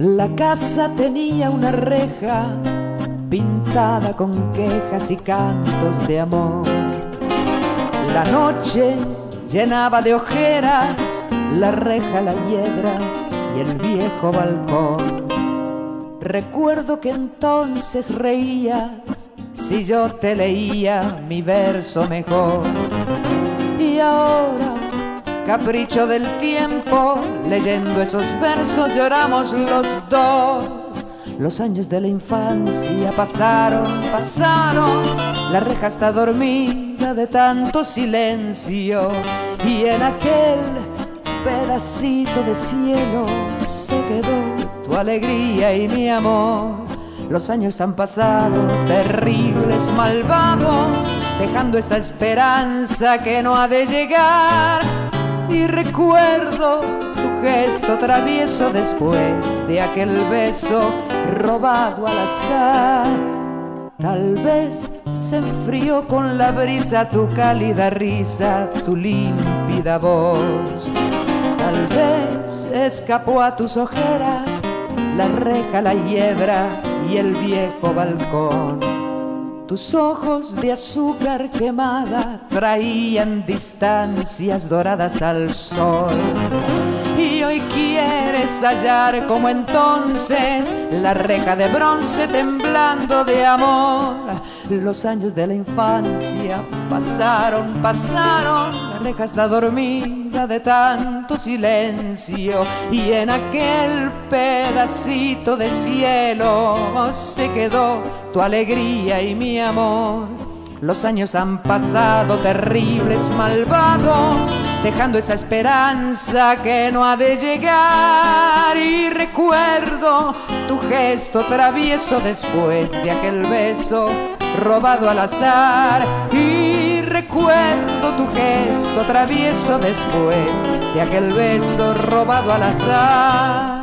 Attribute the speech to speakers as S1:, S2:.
S1: La casa tenía una reja pintada con quejas y cantos de amor. La noche llenaba de ojeras la reja, la hiedra y el viejo balcón. Recuerdo que entonces reías si yo te leía mi verso mejor. Y ahora, capricho del tiempo, leyendo esos versos lloramos los dos. Los años de la infancia pasaron, pasaron, la reja está dormida de tanto silencio y en aquel pedacito de cielo se quedó tu alegría y mi amor. Los años han pasado, terribles, malvados, dejando esa esperanza que no ha de llegar. Y recuerdo tu gesto travieso después de aquel beso robado al azar. Tal vez se enfrió con la brisa tu cálida risa, tu límpida voz. Tal vez escapó a tus ojeras la reja, la hiedra y el viejo balcón. Tus ojos de azúcar quemada traían distancias doradas al sol. Como entonces la reja de bronce temblando de amor. Los años de la infancia pasaron, pasaron, la reja está dormida de tanto silencio y en aquel pedacito de cielo se quedó tu alegría y mi amor. Los años han pasado terribles, malvados, dejando esa esperanza que no ha de llegar. Y recuerdo tu gesto travieso después de aquel beso robado al azar. Y recuerdo tu gesto travieso después de aquel beso robado al azar.